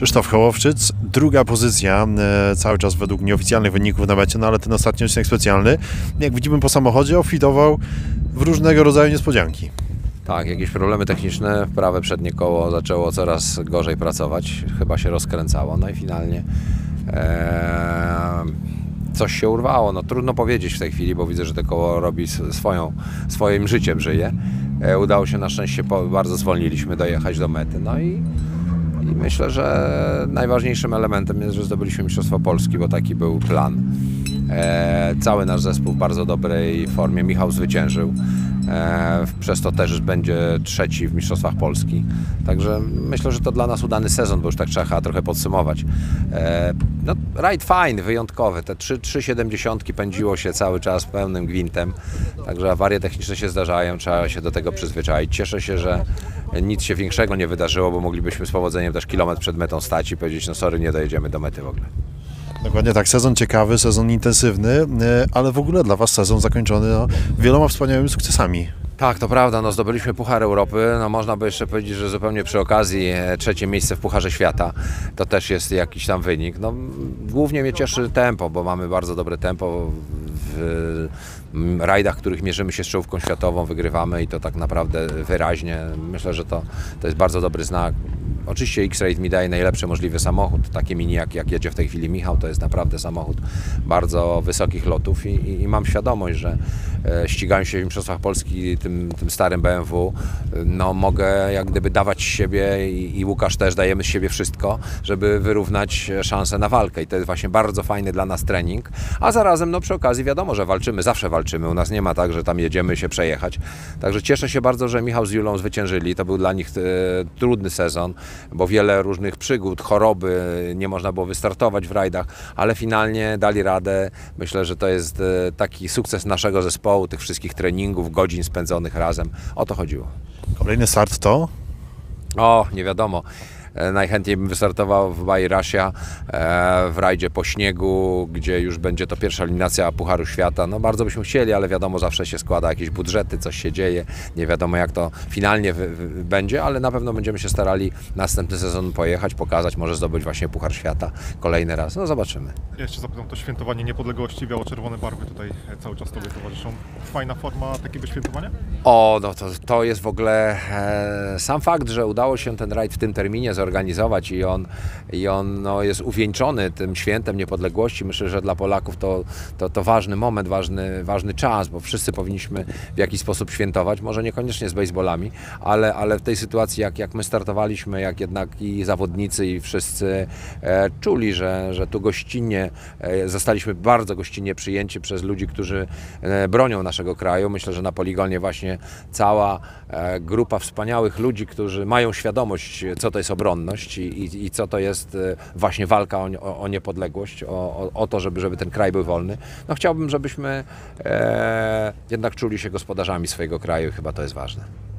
Krzysztof Hołowczyc, druga pozycja, e, cały czas według nieoficjalnych wyników na mecie, no ale ten ostatni odcinek specjalny, jak widzimy po samochodzie, obfitował w różnego rodzaju niespodzianki. Tak, jakieś problemy techniczne, prawe przednie koło zaczęło coraz gorzej pracować, chyba się rozkręcało, no i finalnie e, coś się urwało. No trudno powiedzieć w tej chwili, bo widzę, że to koło robi swoją, swoim życiem żyje. E, udało się na szczęście, po, bardzo zwolniliśmy dojechać do mety, no i, i myślę, że najważniejszym elementem jest, że zdobyliśmy Mistrzostwo Polski, bo taki był plan. E, cały nasz zespół w bardzo dobrej formie. Michał zwyciężył. E, przez to też będzie trzeci w Mistrzostwach Polski. Także myślę, że to dla nas udany sezon, bo już tak trzeba trochę podsumować. E, no, rajd fajny, wyjątkowy. Te 3,70 pędziło się cały czas pełnym gwintem. Także awarie techniczne się zdarzają, trzeba się do tego przyzwyczaić. Cieszę się, że nic się większego nie wydarzyło, bo moglibyśmy z powodzeniem też kilometr przed metą stać i powiedzieć, no sorry, nie dojedziemy do mety w ogóle. Dokładnie tak, sezon ciekawy, sezon intensywny, e, ale w ogóle dla Was sezon zakończony no, wieloma wspaniałymi sukcesami. Tak, to prawda, no zdobyliśmy Puchar Europy, no można by jeszcze powiedzieć, że zupełnie przy okazji e, trzecie miejsce w Pucharze Świata, to też jest jakiś tam wynik. No, głównie mnie cieszy tempo, bo mamy bardzo dobre tempo w rajdach, których mierzymy się z czołówką światową, wygrywamy i to tak naprawdę wyraźnie. Myślę, że to, to jest bardzo dobry znak. Oczywiście X-Rate mi daje najlepszy możliwy samochód, takie mini jak, jak jedzie w tej chwili Michał, to jest naprawdę samochód bardzo wysokich lotów i, i, i mam świadomość, że e, ścigając się w Mistrzostwach Polski tym, tym starym BMW, e, no mogę jak gdyby dawać siebie i, i Łukasz też dajemy z siebie wszystko, żeby wyrównać szanse na walkę i to jest właśnie bardzo fajny dla nas trening, a zarazem no przy okazji wiadomo, że walczymy, zawsze walczymy, u nas nie ma tak, że tam jedziemy się przejechać, także cieszę się bardzo, że Michał z Julą zwyciężyli, to był dla nich e, trudny sezon, bo wiele różnych przygód, choroby, nie można było wystartować w rajdach, ale finalnie dali radę. Myślę, że to jest e, taki sukces naszego zespołu, tych wszystkich treningów, godzin spędzonych razem. O to chodziło. Kolejny start to O, nie wiadomo. E, Najchętniej bym wystartował w Rasia e, w rajdzie po śniegu, gdzie już będzie to pierwsza eliminacja Pucharu Świata. No bardzo byśmy chcieli, ale wiadomo, zawsze się składa jakieś budżety, coś się dzieje. Nie wiadomo jak to finalnie będzie, ale na pewno będziemy się starali następny sezon pojechać, pokazać, może zdobyć właśnie Puchar Świata kolejny raz. No zobaczymy. Ja jeszcze zapytam, to świętowanie niepodległości, biało-czerwone barwy tutaj e, cały czas Tobie towarzyszą. Fajna forma takiego świętowania? O, no to, to jest w ogóle e, sam fakt, że udało się ten rajd w tym terminie zorganizować i on, i on no, jest uwieńczony tym świętem niepodległości. Myślę, że dla Polaków to, to, to ważny moment, ważny, ważny czas, bo wszyscy powinniśmy w jakiś sposób świętować, może niekoniecznie z baseballami, ale, ale w tej sytuacji, jak, jak my startowaliśmy, jak jednak i zawodnicy, i wszyscy e, czuli, że, że tu gościnnie e, zostaliśmy bardzo gościnnie przyjęci przez ludzi, którzy e, bronią naszego kraju. Myślę, że na poligonie właśnie cała e, grupa wspaniałych ludzi, którzy mają świadomość, co to jest obronność i, i, i co to jest e, właśnie walka o, o, o niepodległość, o, o, to, żeby, żeby ten kraj był wolny. No chciałbym, żebyśmy e, jednak czuli się gospodarzami swojego kraju chyba to jest ważne.